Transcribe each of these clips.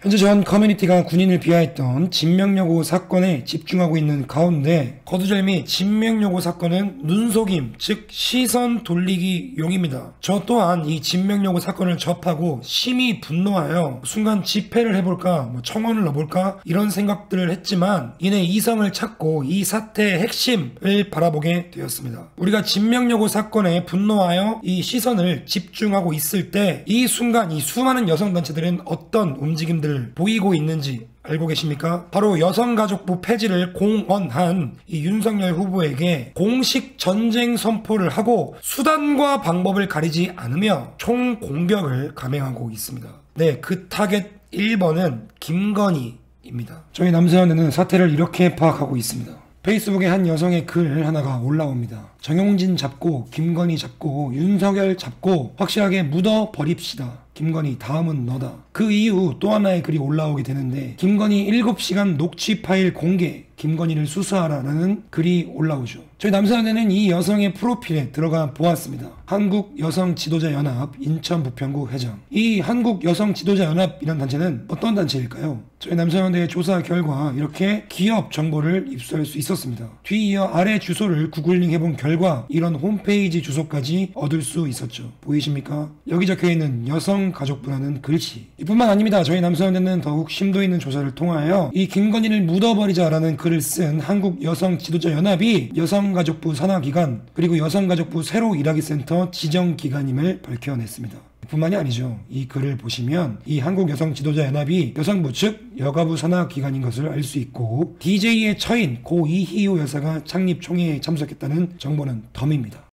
현재 전 커뮤니티가 군인을 비하했던 진명여고 사건에 집중하고 있는 가운데 거두절 및 진명여고 사건은 눈속임 즉 시선 돌리기 용입니다. 저 또한 이 진명여고 사건을 접하고 심히 분노하여 순간 집회를 해볼까 뭐 청원을 넣어볼까 이런 생각들을 했지만 이내 이성을 찾고 이 사태의 핵심을 바라보게 되었습니다. 우리가 진명여고 사건에 분노하여 이 시선을 집중하고 있을 때 이 순간 이 수많은 여성단체들은 어떤 움직임들 을 보이고 있는지 알고 계십니까? 바로 여성가족부 폐지를 공언한 이 윤석열 후보에게 공식 전쟁 선포를 하고 수단과 방법을 가리지 않으며 총 공격을 감행하고 있습니다. 네, 그 타겟 1번은 김건희입니다. 저희 남세현은 사태를 이렇게 파악하고 있습니다. 페이스북에 한 여성의 글 하나가 올라옵니다. 정용진 잡고 김건희 잡고 윤석열 잡고 확실하게 묻어 버립시다. 김건희 다음은 너다. 그 이후 또 하나의 글이 올라오게 되는데 김건희 7시간 녹취 파일 공개 김건희를 수사하라라는 글이 올라오죠. 저희 남성연대는 이 여성의 프로필에 들어가 보았습니다. 한국 여성 지도자 연합 인천 부평구 회장. 이 한국 여성 지도자 연합이란 단체는 어떤 단체일까요? 저희 남성연대의 조사 결과 이렇게 기업 정보를 입수할 수 있었습니다. 뒤이어 아래 주소를 구글링 해본 결과 이런 홈페이지 주소까지 얻을 수 있었죠. 보이십니까? 여기 적혀 있는 여성 가족부라는 글씨. 이뿐만 아닙니다. 저희 남사연대는 더욱 심도 있는 조사를 통하여 이 김건희를 묻어버리자라는 글을 쓴 한국 여성 지도자 연합이 여성가족부 산하기관 그리고 여성가족부 새로 일하기 센터 지정 기관임을 밝혀냈습니다. 뿐만이 아니죠. 이 글을 보시면 이 한국 여성 지도자 연합이 여성부 즉 여가부 산하 기관인 것을 알 수 있고 DJ의 처인 고 이희우 여사가 창립 총회에 참석했다는 정보는 덤입니다.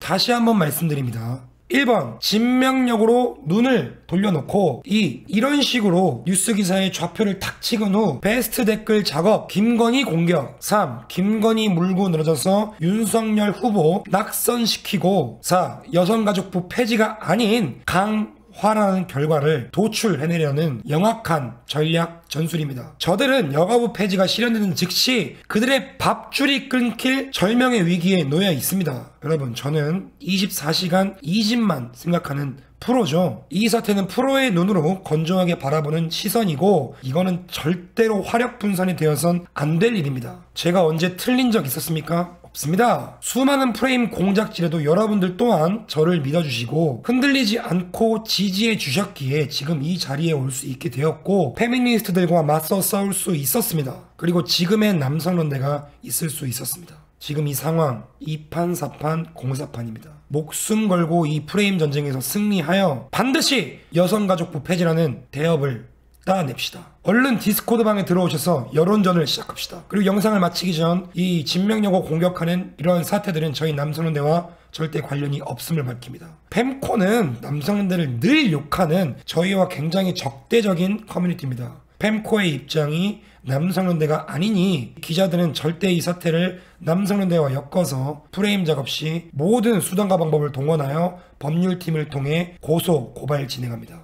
다시 한번 말씀드립니다. 1번 진명력으로 눈을 돌려놓고 이 이런 식으로 뉴스 기사의 좌표를 탁 찍은 후 베스트 댓글 작업 김건희 공격. 3 김건희 물고 늘어져서 윤석열 후보 낙선시키고 4 여성가족부 폐지가 아닌 강 화라는 결과를 도출해내려는 영악한 전략 전술입니다. 저들은 여가부 폐지가 실현되는 즉시 그들의 밥줄이 끊길 절명의 위기에 놓여 있습니다. 여러분 저는 24시간 이집만 생각하는 프로죠. 이 사태는 프로의 눈으로 건조하게 바라보는 시선이고 이거는 절대로 화력 분산이 되어선 안 될 일입니다. 제가 언제 틀린 적 있었습니까? 없습니다. 수많은 프레임 공작질에도 여러분들 또한 저를 믿어주시고 흔들리지 않고 지지해 주셨기에 지금 이 자리에 올 수 있게 되었고 페미니스트들과 맞서 싸울 수 있었습니다. 그리고 지금의 남성론대가 있을 수 있었습니다. 지금 이 상황 2판 4판 공사판입니다. 목숨 걸고 이 프레임 전쟁에서 승리하여 반드시 여성가족부 폐지라는 대업을 따냅시다. 얼른 디스코드 방에 들어오셔서 여론전을 시작합시다. 그리고 영상을 마치기 전 이 진명여고 공격하는 이런 사태들은 저희 남성연대와 절대 관련이 없음을 밝힙니다. 펨코는 남성연대를 늘 욕하는 저희와 굉장히 적대적인 커뮤니티입니다. 펨코의 입장이 남성연대가 아니니 기자들은 절대 이 사태를 남성연대와 엮어서 프레임 작업 시 모든 수단과 방법을 동원하여 법률팀을 통해 고소, 고발 진행합니다.